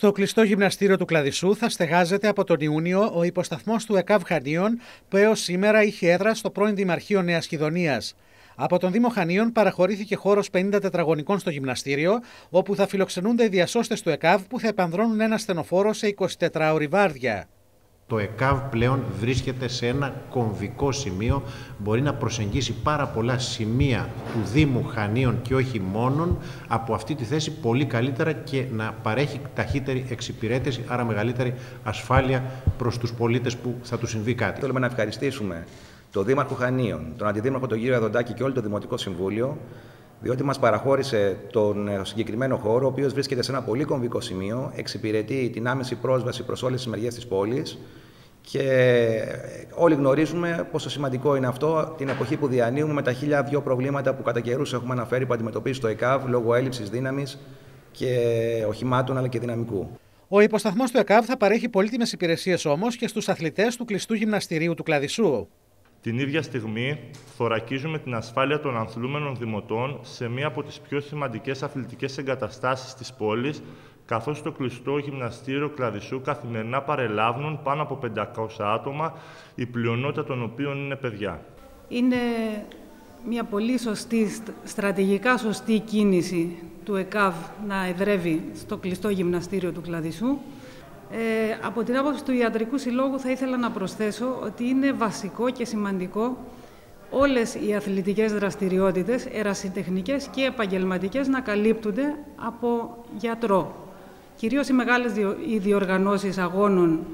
Στο κλειστό γυμναστήριο του Κλαδισού θα στεγάζεται από τον Ιούνιο ο υποσταθμός του ΕΚΑΒ Χανίων που έως σήμερα είχε έδρα στο πρώην Δημαρχείο Νέας Χιδονία. Από τον Δήμο Χανίων παραχωρήθηκε χώρος 50 τετραγωνικών στο γυμναστήριο, όπου θα φιλοξενούνται οι διασώστες του ΕΚΑΒ που θα επανδρώνουν ένα στενοφόρο σε 24 ώρη βάρδια. Το ΕΚΑΒ πλέον βρίσκεται σε ένα κομβικό σημείο, μπορεί να προσεγγίσει πάρα πολλά σημεία του Δήμου Χανίων και όχι μόνον. Από αυτή τη θέση πολύ καλύτερα και να παρέχει ταχύτερη εξυπηρέτηση, άρα μεγαλύτερη ασφάλεια προς τους πολίτες που θα του συμβεί κάτι. Θέλουμε να ευχαριστήσουμε τον Δήμαρχο Χανίων, τον Αντιδήμαρχο τον κύριο Αδοντάκη και όλο το Δημοτικό Συμβούλιο διότι μας παραχώρησε τον ε, συγκεκριμένο χώρο, ο οποίος βρίσκεται σε ένα πολύ κομβικό σημείο, εξυπηρετεί την άμεση πρόσβαση προς όλες τις μεριές της πόλης και όλοι γνωρίζουμε πόσο σημαντικό είναι αυτό την εποχή που διανύουμε με τα χίλια δυο προβλήματα που κατά καιρούς έχουμε αναφέρει που αντιμετωπίζει το ΕΚΑΒ λόγω έλλειψης δύναμης και οχημάτων αλλά και δυναμικού. Ο υποσταθμός του ΕΚΑΒ θα παρέχει πολύτιμες υπηρεσίες όμως και στους αθλητές του κλειστού γυμναστηρίου του Κλαδισού. Την ίδια στιγμή θωρακίζουμε την ασφάλεια των ανθλούμενων δημοτών σε μία από τις πιο σημαντικές αθλητικές εγκαταστάσεις της πόλης, καθώς το κλειστό γυμναστήριο Κλαδισού καθημερινά παρελάβουν πάνω από 500 άτομα, η πλειονότητα των οποίων είναι παιδιά. Είναι μια πολύ σωστή, στρατηγικά σωστή κίνηση του ΕΚΑΒ να εδρεύει στο κλειστό γυμναστήριο του Κλαδισού. Ε, από την άποψη του Ιατρικού Συλλόγου θα ήθελα να προσθέσω ότι είναι βασικό και σημαντικό όλες οι αθλητικές δραστηριότητες, ερασιτεχνικές και επαγγελματικές, να καλύπτονται από γιατρό. Κυρίως οι μεγάλες οι διοργανώσεις αγώνων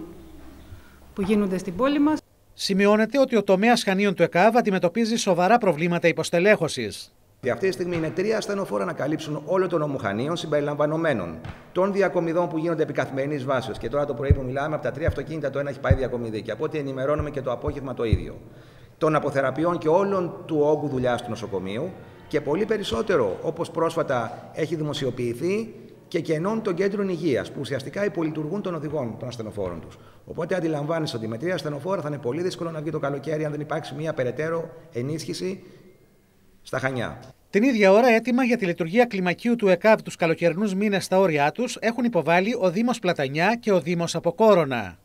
που γίνονται στην πόλη μας. Σημειώνεται ότι ο τομέας χανίων του ΕΚΑΒ αντιμετωπίζει σοβαρά προβλήματα υποστελέχωσης. Και αυτή τη στιγμή είναι τρία ασθενοφόρα να καλύψουν όλο τον ομοχανίων συμπεριλαμβανομένων των διακομιδών που γίνονται επί καθημερινής βάση. Και τώρα το πρωί που μιλάμε, από τα τρία αυτοκίνητα το ένα έχει πάει διακομιδή. Και από ό,τι ενημερώνουμε και το απόγευμα το ίδιο. Των αποθεραπείων και όλων του όγκου δουλειάς του νοσοκομείου. Και πολύ περισσότερο, όπως πρόσφατα έχει δημοσιοποιηθεί, και κενών των κέντρων υγείας, που ουσιαστικά υπολειτουργούν των οδηγών των ασθενοφόρων τους. Οπότε αντιλαμβάνεσαι ότι με τρία ασθενοφόρα θα είναι πολύ δύσκολο να βγει το καλοκαίρι αν δεν υπάρξει μια περαιτέρω ενίσχυση στα Χανιά. Την ίδια ώρα, έτοιμα για τη λειτουργία κλιμακίου του ΕΚΑΒ τους καλοκαιρινούς μήνες στα όρια τους έχουν υποβάλει ο Δήμος Πλατανιά και ο Δήμος Αποκόρονα.